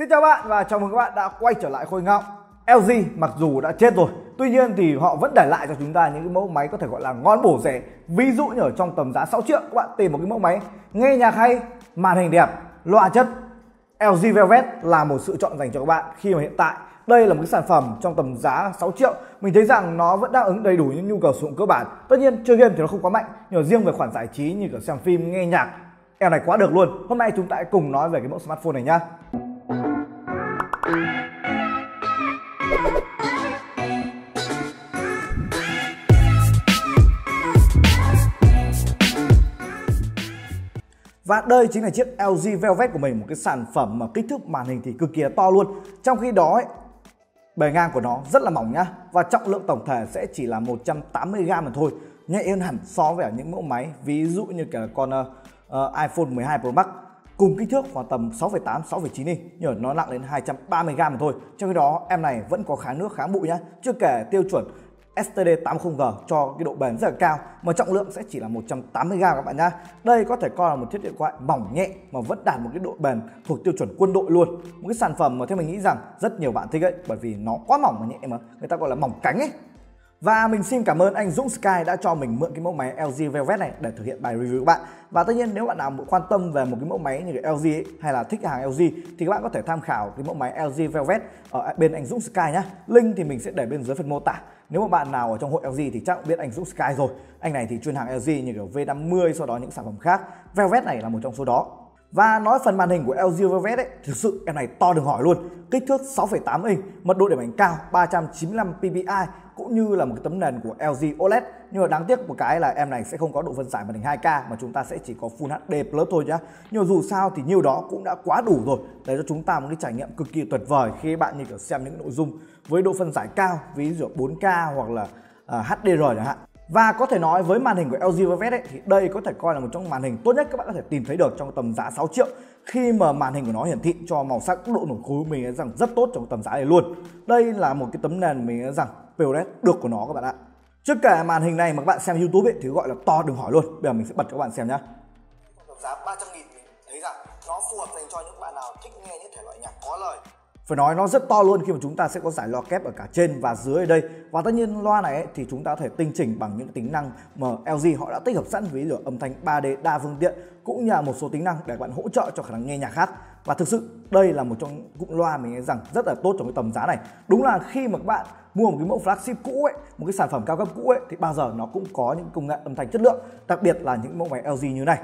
Xin chào bạn và chào mừng các bạn đã quay trở lại Khôi Ngọng. LG mặc dù đã chết rồi, tuy nhiên thì họ vẫn để lại cho chúng ta những cái mẫu máy có thể gọi là ngon bổ rẻ. Ví dụ như ở trong tầm giá 6 triệu các bạn tìm một cái mẫu máy nghe nhạc hay, màn hình đẹp, loa chất. LG Velvet là một sự chọn dành cho các bạn khi mà hiện tại đây là một cái sản phẩm trong tầm giá 6 triệu mình thấy rằng nó vẫn đáp ứng đầy đủ những nhu cầu sử dụng cơ bản tất nhiên chơi game thì nó không quá mạnh nhưng mà riêng về khoản giải trí như kiểu xem phim nghe nhạc em này quá được luôn hôm nay chúng ta hãy cùng nói về cái mẫu smartphone này nhá và đây chính là chiếc LG Velvet của mình Một cái sản phẩm mà kích thước màn hình thì cực kỳ to luôn. Trong khi đó ấy, bề ngang của nó rất là mỏng nhá. Và trọng lượng tổng thể sẽ chỉ là 180g mà thôi. Nhẹ hơn hẳn so với những mẫu máy Ví dụ như cả con uh, iPhone 12 Pro Max cùng kích thước khoảng tầm 6,8 6,9 inch nhưng nó nặng đến 230 g mà thôi trong khi đó em này vẫn có kháng nước kháng bụi nhá chưa kể tiêu chuẩn STD 80G cho cái độ bền rất là cao mà trọng lượng sẽ chỉ là 180g các bạn nhá. Đây có thể coi là một chiếc điện thoại mỏng nhẹ mà vẫn đạt một cái độ bền thuộc tiêu chuẩn quân đội luôn. Một cái sản phẩm mà theo mình nghĩ rằng rất nhiều bạn thích ấy bởi vì nó quá mỏng và nhẹ mà người ta gọi là mỏng cánh ấy. Và mình xin cảm ơn anh Dũng Sky đã cho mình mượn cái mẫu máy LG Velvet này để thực hiện bài review các bạn. Và tất nhiên nếu bạn nào quan tâm về một cái mẫu máy như cái LG ấy, hay là thích hàng LG thì các bạn có thể tham khảo cái mẫu máy LG Velvet ở bên anh Dũng Sky nhá. Link thì mình sẽ để bên dưới phần mô tả. Nếu mà bạn nào ở trong hội LG thì chắc cũng biết anh Dũng Sky rồi. Anh này thì chuyên hàng LG như kiểu V50 sau đó những sản phẩm khác. Velvet này là một trong số đó. Và nói phần màn hình của LG Velvet ấy, thực sự em này to đừng hỏi luôn. Kích thước 6,8 inch, mật độ điểm ảnh cao 395 ppi cũng như là một cái tấm nền của LG OLED. Nhưng mà đáng tiếc một cái là em này sẽ không có độ phân giải màn hình 2K mà chúng ta sẽ chỉ có Full HD Plus thôi nhá. Nhưng mà dù sao thì nhiêu đó cũng đã quá đủ rồi để cho chúng ta một cái trải nghiệm cực kỳ tuyệt vời khi bạn như kiểu xem những nội dung với độ phân giải cao, ví dụ 4K hoặc là à, uh, HDR chẳng hạn. Và có thể nói với màn hình của LG Velvet ấy, thì đây có thể coi là một trong màn hình tốt nhất các bạn có thể tìm thấy được trong tầm giá 6 triệu khi mà màn hình của nó hiển thị cho màu sắc độ nổi khối mình nghĩ rằng rất tốt trong tầm giá này luôn. Đây là một cái tấm nền mình nghĩ rằng ProRes được của nó các bạn ạ. Trước cả màn hình này mà các bạn xem YouTube ấy, thì gọi là to đừng hỏi luôn. Bây giờ mình sẽ bật cho các bạn xem nhá. Tầm giá 300 nghìn mình thấy rằng nó phù hợp dành cho những bạn nào thích nghe những thể loại nhạc có lời phải nói nó rất to luôn khi mà chúng ta sẽ có giải loa kép ở cả trên và dưới ở đây. Và tất nhiên loa này ấy, thì chúng ta có thể tinh chỉnh bằng những tính năng mà LG họ đã tích hợp sẵn ví dụ âm thanh 3D đa phương tiện cũng như là một số tính năng để bạn hỗ trợ cho khả năng nghe nhạc khác. Và thực sự đây là một trong cụm loa mình nghĩ rằng rất là tốt trong cái tầm giá này. Đúng là khi mà các bạn mua một cái mẫu flagship cũ ấy một cái sản phẩm cao cấp cũ ấy thì bao giờ nó cũng có những công nghệ âm thanh chất lượng đặc biệt là những mẫu máy LG như này.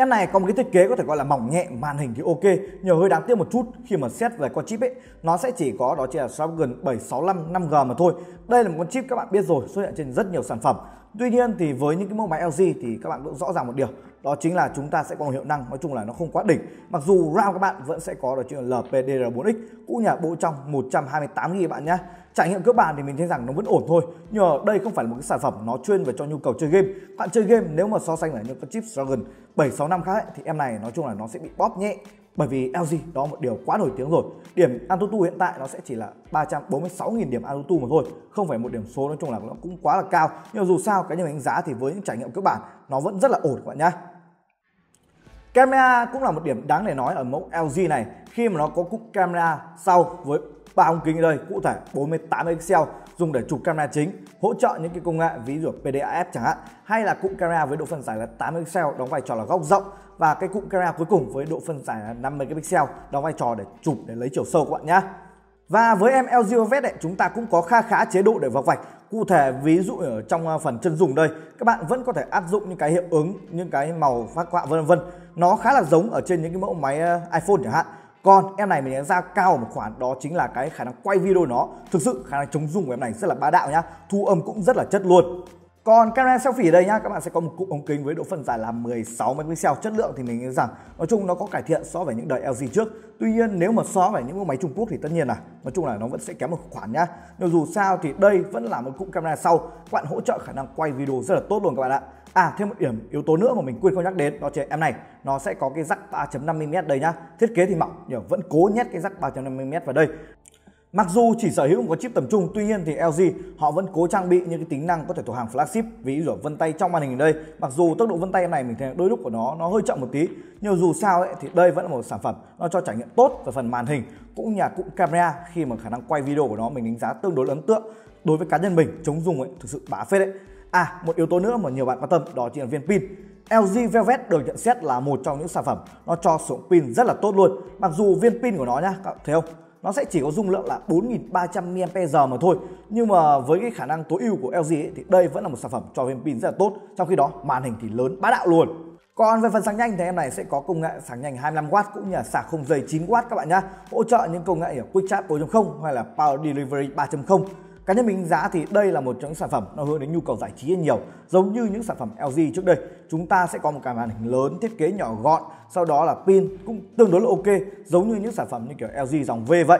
Em này có một cái thiết kế có thể gọi là mỏng nhẹ, màn hình thì ok, nhờ hơi đáng tiếc một chút khi mà xét về con chip ấy, nó sẽ chỉ có đó chỉ là Snapdragon 765 5G mà thôi. Đây là một con chip các bạn biết rồi, xuất hiện trên rất nhiều sản phẩm. Tuy nhiên thì với những cái mẫu máy LG thì các bạn cũng rõ ràng một điều, đó chính là chúng ta sẽ có một hiệu năng nói chung là nó không quá đỉnh. Mặc dù RAM các bạn vẫn sẽ có đó chính là LPDDR4X cũng nhà bộ trong 128 GB bạn nhé trải nghiệm cơ bản thì mình thấy rằng nó vẫn ổn thôi. Nhưng mà đây không phải là một cái sản phẩm nó chuyên về cho nhu cầu chơi game. Bạn chơi game nếu mà so sánh với những cái chip Dragon 765 khác ấy, thì em này nói chung là nó sẽ bị bóp nhẹ. Bởi vì LG đó một điều quá nổi tiếng rồi. Điểm Antutu hiện tại nó sẽ chỉ là 346.000 điểm Antutu mà thôi không phải một điểm số nói chung là nó cũng quá là cao. Nhưng mà dù sao cái như đánh giá thì với những trải nghiệm cơ bản nó vẫn rất là ổn các bạn nhé Camera cũng là một điểm đáng để nói ở mẫu LG này, khi mà nó có cụm camera sau với ba ống kính ở đây, cụ thể 48 pixel, dùng để chụp camera chính, hỗ trợ những cái công nghệ ví dụ PDAF chẳng hạn, hay là cụm camera với độ phân giải là 8 pixel, đóng vai trò là góc rộng, và cái cụm camera cuối cùng với độ phân giải là 50 pixel, đóng vai trò để chụp, để lấy chiều sâu các bạn nhé và với em LG OVS ấy, chúng ta cũng có kha khá chế độ để vào vạch. Cụ thể ví dụ ở trong à, phần chân dùng đây các bạn vẫn có thể áp dụng những cái hiệu ứng những cái màu phát họa vân vân. Nó khá là giống ở trên những cái mẫu máy à, iPhone chẳng hạn. Còn em này mình đánh giá cao một khoản đó chính là cái khả năng quay video nó. Thực sự khả năng chống rung của em này rất là bá đạo nhá. Thu âm cũng rất là chất luôn còn camera selfie ở đây nhá, các bạn sẽ có một cụm ống kính với độ phân giải là 16 megapixel. Chất lượng thì mình nghĩ rằng nói chung nó có cải thiện so với những đời LG trước. Tuy nhiên nếu mà so với những máy Trung Quốc thì tất nhiên là nói chung là nó vẫn sẽ kém một khoản nhá. Nhưng dù sao thì đây vẫn là một cụm camera sau, các bạn hỗ trợ khả năng quay video rất là tốt luôn các bạn ạ. À thêm một điểm yếu tố nữa mà mình quên không nhắc đến đó chính em này nó sẽ có cái rắc 3.5 mm đây nhá. Thiết kế thì mỏng nhưng vẫn cố nhét cái rắc 3.5 mm vào đây. Mặc dù chỉ sở hữu một chip tầm trung, tuy nhiên thì LG họ vẫn cố trang bị những cái tính năng có thể thuộc hàng flagship, ví dụ vân tay trong màn hình đây. Mặc dù tốc độ vân tay này mình thấy đôi lúc của nó nó hơi chậm một tí, nhưng dù sao ấy, thì đây vẫn là một sản phẩm nó cho trải nghiệm tốt về phần màn hình cũng như cụm camera khi mà khả năng quay video của nó mình đánh giá tương đối ấn tượng. Đối với cá nhân mình chống dùng ấy thực sự bá phết đấy. À, một yếu tố nữa mà nhiều bạn quan tâm đó chính là viên pin. LG Velvet được nhận xét là một trong những sản phẩm nó cho sử dụng pin rất là tốt luôn. Mặc dù viên pin của nó nhá, các bạn thấy không? Nó sẽ chỉ có dung lượng là 4.300 mAh mà thôi. Nhưng mà với cái khả năng tối ưu của LG ấy, thì đây vẫn là một sản phẩm cho viên pin rất là tốt. Trong khi đó màn hình thì lớn bá đạo luôn. Còn về phần sạc nhanh thì em này sẽ có công nghệ sạc nhanh 25W cũng như là sạc không dây 9W các bạn nhé hỗ trợ những công nghệ ở Quick Charge 4.0 hay là Power Delivery 3.0 cá nhân mình đánh giá thì đây là một trong những sản phẩm nó hướng đến nhu cầu giải trí nhiều, giống như những sản phẩm LG trước đây. Chúng ta sẽ có một cái màn hình lớn, thiết kế nhỏ gọn, sau đó là pin cũng tương đối là ok, giống như những sản phẩm như kiểu LG dòng V vậy.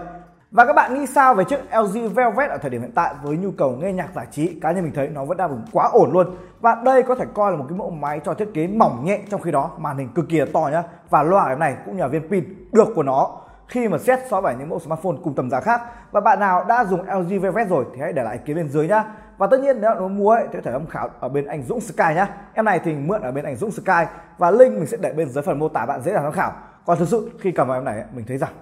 Và các bạn nghĩ sao về chiếc LG Velvet ở thời điểm hiện tại với nhu cầu nghe nhạc giải trí? Cá nhân mình thấy nó vẫn đáp ứng quá ổn luôn. Và đây có thể coi là một cái mẫu máy cho thiết kế mỏng nhẹ trong khi đó, màn hình cực kỳ là to nhá. Và loa này cũng nhờ viên pin được của nó khi mà xét so với những mẫu smartphone cùng tầm giá khác và bạn nào đã dùng LG Velvet rồi thì hãy để lại ý kiến bên dưới nhá. Và tất nhiên nếu bạn muốn mua ấy, thì có thể tham khảo ở bên anh Dũng Sky nhá. Em này thì mượn ở bên anh Dũng Sky và link mình sẽ để bên dưới phần mô tả bạn dễ dàng tham khảo. Còn thực sự khi cầm vào em này mình thấy rằng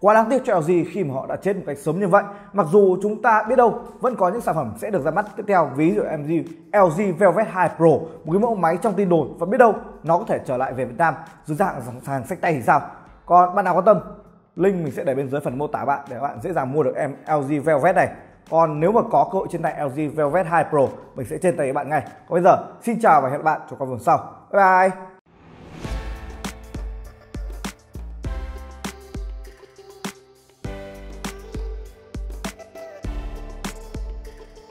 Quá đáng tiếc cho LG khi mà họ đã chết một cách sớm như vậy. Mặc dù chúng ta biết đâu vẫn có những sản phẩm sẽ được ra mắt tiếp theo, ví dụ LG, LG Velvet 2 Pro, một cái mẫu máy trong tin đồn. Và biết đâu nó có thể trở lại về Việt Nam dưới dạng hàng sách tay thì sao. Còn bạn nào quan tâm? Link mình sẽ để bên dưới phần mô tả bạn để bạn dễ dàng mua được em LG Velvet này. Còn nếu mà có cơ hội trên tay LG Velvet 2 Pro, mình sẽ trên tay các bạn ngay. Còn bây giờ, xin chào và hẹn gặp bạn trong các video sau. Bye bye!